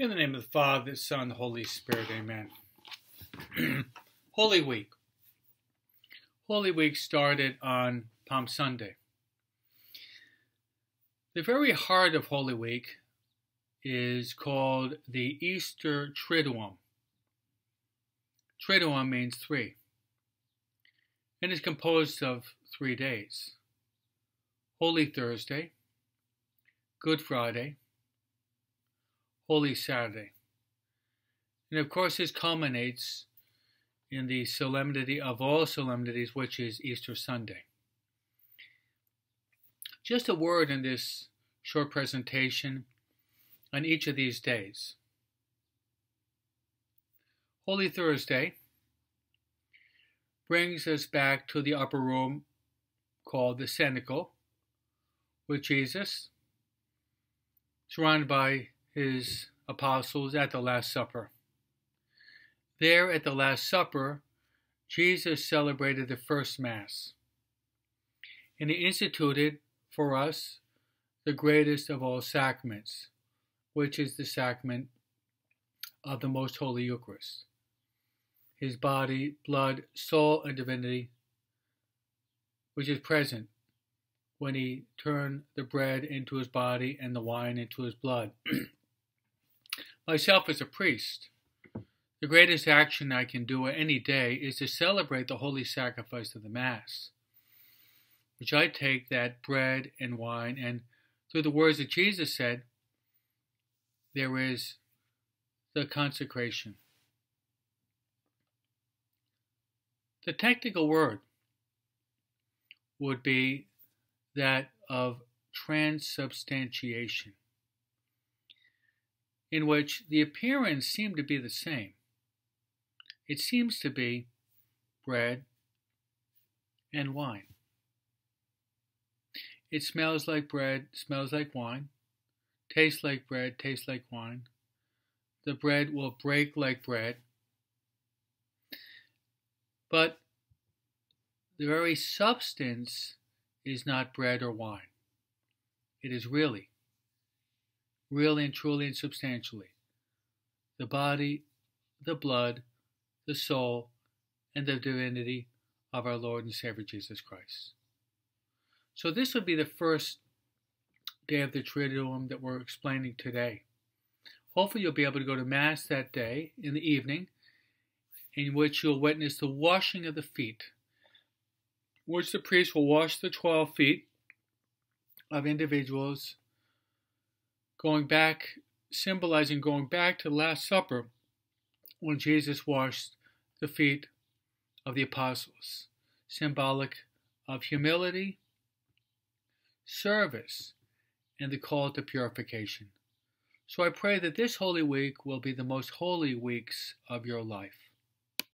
In the name of the Father, the Son, the Holy Spirit, amen. Holy Week. Holy Week started on Palm Sunday. The very heart of Holy Week is called the Easter Triduum. Triduum means three, and is composed of three days Holy Thursday, Good Friday, Holy Saturday. And of course, this culminates in the solemnity of all solemnities, which is Easter Sunday. Just a word in this short presentation on each of these days. Holy Thursday brings us back to the upper room called the cenacle with Jesus, surrounded by his apostles at the Last Supper. There at the Last Supper, Jesus celebrated the first Mass, and he instituted for us the greatest of all sacraments, which is the sacrament of the Most Holy Eucharist. His body, blood, soul, and divinity, which is present when he turned the bread into his body and the wine into his blood. Myself as a priest, the greatest action I can do any day is to celebrate the holy sacrifice of the Mass, which I take that bread and wine, and through the words that Jesus said, there is the consecration. The technical word would be that of transubstantiation in which the appearance seemed to be the same. It seems to be bread and wine. It smells like bread, smells like wine, tastes like bread, tastes like wine. The bread will break like bread. But the very substance is not bread or wine. It is really really and truly and substantially, the body, the blood, the soul, and the divinity of our Lord and Savior Jesus Christ. So, this would be the first day of the Triduum that we're explaining today. Hopefully, you'll be able to go to Mass that day in the evening, in which you'll witness the washing of the feet, which the priest will wash the 12 feet of individuals going back, symbolizing going back to the Last Supper when Jesus washed the feet of the apostles, symbolic of humility, service, and the call to purification. So I pray that this Holy Week will be the most holy weeks of your life.